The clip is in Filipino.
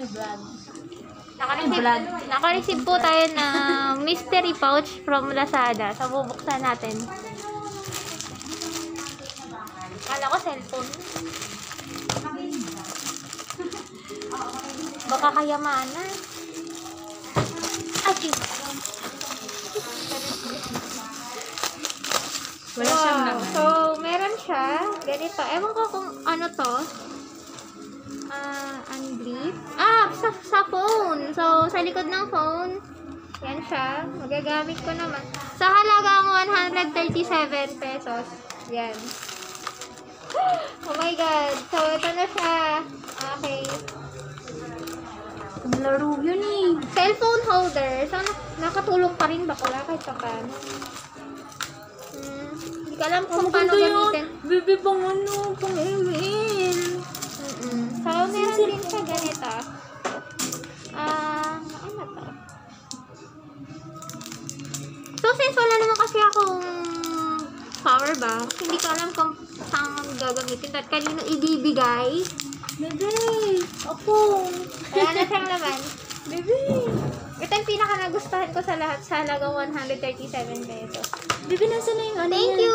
may vlog. Nakareceive, nakareceive po tayo ng mystery pouch from Lazada. So, bubuksan natin. Kala ko cellphone. Baka kayamanan. Achi! Wala siyang Wow. So, meron siya. Ganito. Ewan ko kung ano to. Ah, unbrief. Sa likod ng phone, yan siya. Magagamit ko naman. Sa halagang 137 pesos. Yan. Oh my God. So, ito na siya. Okay. Ang laro yun eh. Cellphone holder. So, na- nakatulong pa rin ba pala kahit pa paano? Hmm. Hindi ko alam kung paano gamitin. Bebe, pang ano, pang email. Mm-mm. So, meron din siya ganito. So, since wala naman kasi akong power bank, hindi ko alam kung saan gagamitin at kanino ibibigay. Bebe, ako. Wala na siyang laman. Bebe. Ito yung pinaka nagustuhan ko sa lahat sa halagang 137 pesos. Bebe, nasa na yung ano Thank yan? you!